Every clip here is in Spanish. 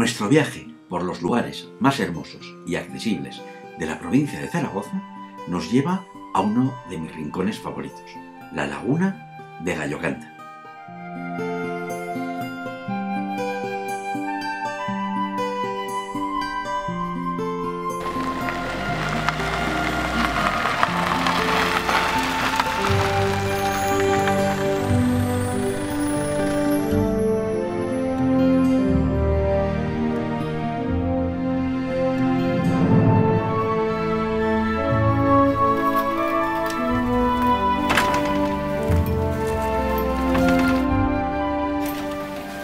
Nuestro viaje por los lugares más hermosos y accesibles de la provincia de Zaragoza nos lleva a uno de mis rincones favoritos, la laguna de Gallocanta.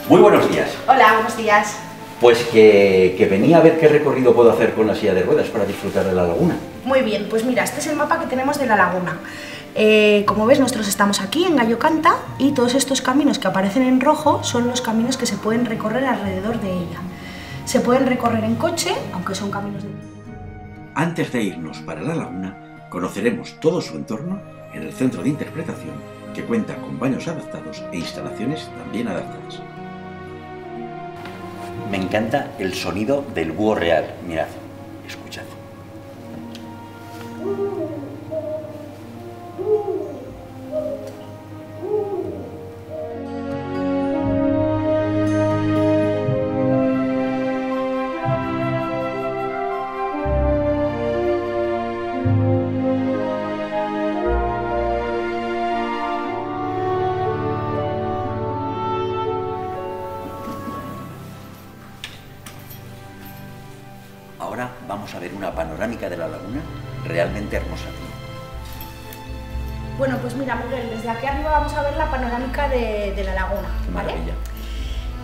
Muy buenos días. Hola, buenos días. Pues que, que venía a ver qué recorrido puedo hacer con la silla de ruedas para disfrutar de la laguna. Muy bien, pues mira, este es el mapa que tenemos de la laguna. Eh, como ves, nosotros estamos aquí en Gallocanta y todos estos caminos que aparecen en rojo son los caminos que se pueden recorrer alrededor de ella. Se pueden recorrer en coche, aunque son caminos de... Antes de irnos para la laguna, conoceremos todo su entorno en el centro de interpretación que cuenta con baños adaptados e instalaciones también adaptadas. Me encanta el sonido del búho real. Mirad, escuchad. Vamos a ver una panorámica de la laguna realmente hermosa. Bueno, pues mira, Miguel, desde aquí arriba vamos a ver la panorámica de, de la laguna, Qué ¿vale? maravilla.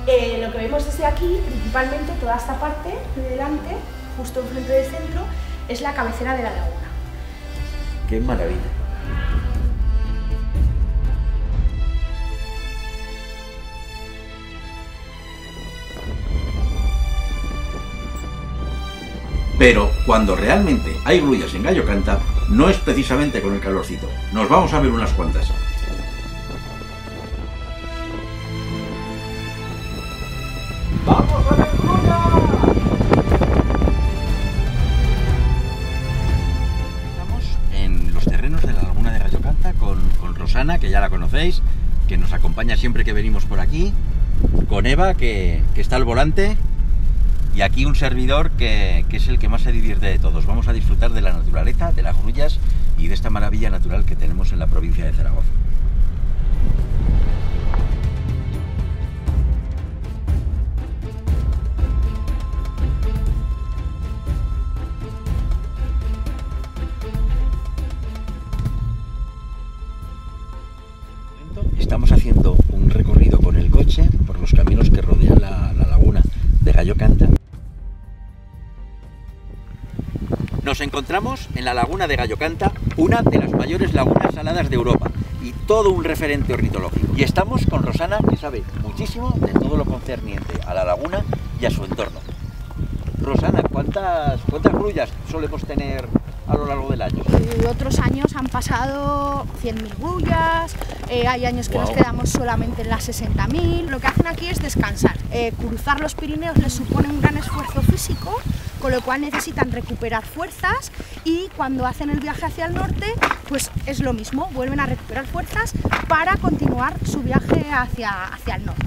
Eh, lo que vemos desde aquí, principalmente toda esta parte de delante, justo enfrente del centro, es la cabecera de la laguna. Qué maravilla. Pero cuando realmente hay grullas en Gallo Canta, no es precisamente con el calorcito. Nos vamos a ver unas cuantas. Estamos en los terrenos de la Laguna de Gallo Canta con, Rosana, que ya la conocéis, que nos acompaña siempre que venimos por aquí, con Eva, que está al volante, y aquí un servidor que, que es el que más se divierte de todos. Vamos a disfrutar de la naturaleza, de las grullas y de esta maravilla natural que tenemos en la provincia de Zaragoza. Estamos haciendo un recorrido con el coche por los caminos que rodean la, la laguna de Gallo Canta. Nos encontramos en la laguna de Gallo Canta, una de las mayores lagunas saladas de Europa y todo un referente ornitológico. Y estamos con Rosana, que sabe muchísimo de todo lo concerniente a la laguna y a su entorno. Rosana, ¿cuántas, cuántas grullas solemos tener a lo largo del año? Eh, otros años han pasado 100.000 grullas, eh, hay años que nos Guau. quedamos solamente en las 60.000. Lo que hacen aquí es descansar. Eh, cruzar los Pirineos les supone un gran esfuerzo físico, con lo cual necesitan recuperar fuerzas y cuando hacen el viaje hacia el norte, pues es lo mismo, vuelven a recuperar fuerzas para continuar su viaje hacia, hacia el norte.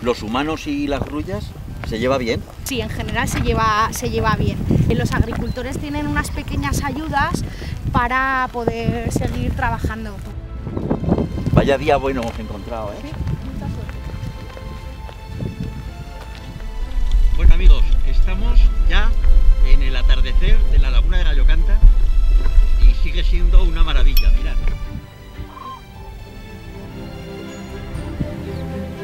¿Los humanos y las grullas se lleva bien? Sí, en general se lleva, se lleva bien. Eh, Los agricultores tienen unas pequeñas ayudas para poder seguir trabajando. Vaya día bueno hemos encontrado, ¿eh? Bueno de la laguna de Gallo Canta y sigue siendo una maravilla, mirad.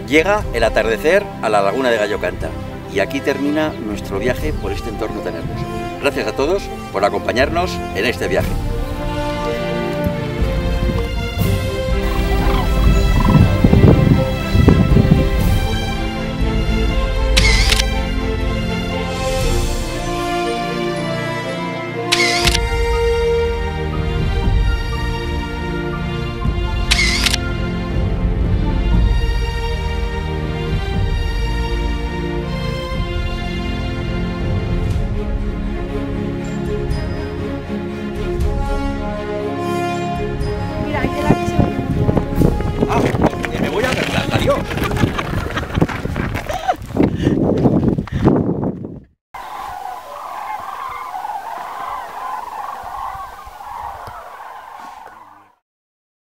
Llega el atardecer a la laguna de Gallo Canta y aquí termina nuestro viaje por este entorno tan hermoso. Gracias a todos por acompañarnos en este viaje.